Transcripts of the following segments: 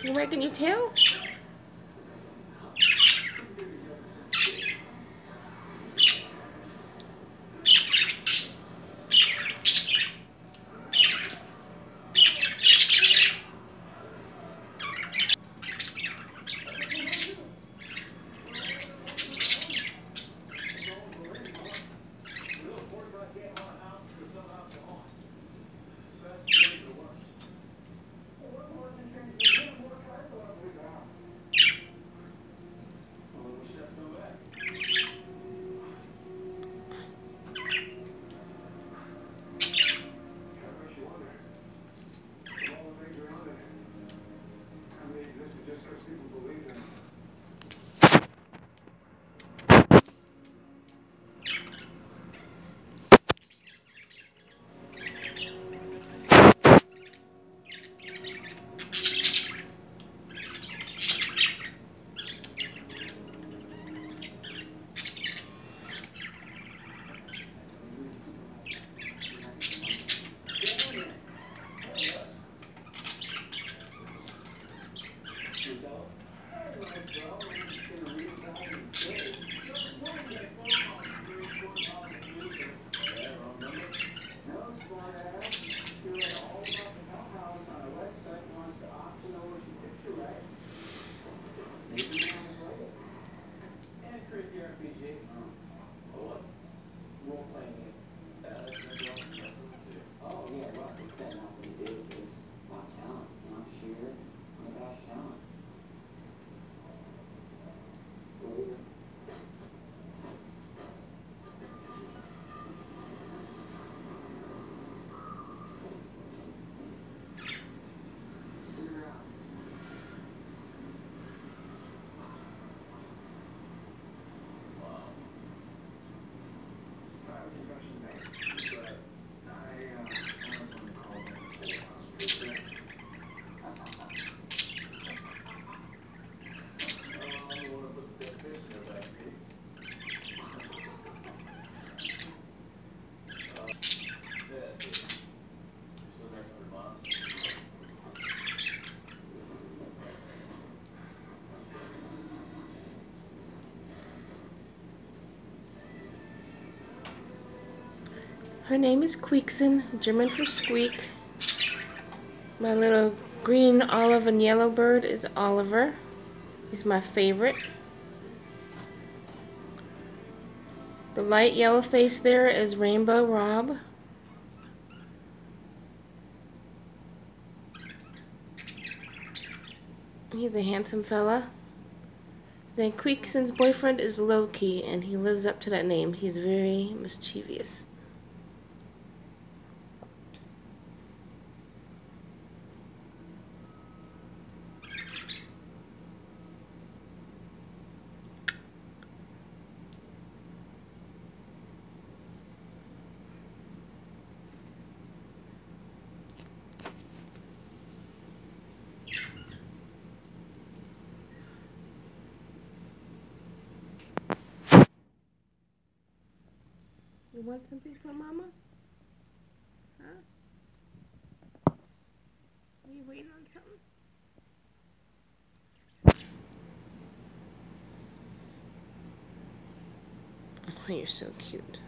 You making your tail? Her name is Quieksen, German for squeak. My little green, olive, and yellow bird is Oliver. He's my favorite. The light yellow face there is Rainbow Rob. He's a handsome fella. Then Quieksen's boyfriend is Loki, and he lives up to that name. He's very mischievous. You want something from Mama? Huh? Are you waiting on something? Oh, you're so cute.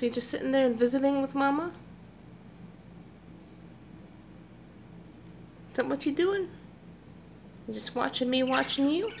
So you're just sitting there and visiting with Mama? Is that what you're doing? You're just watching me watching you?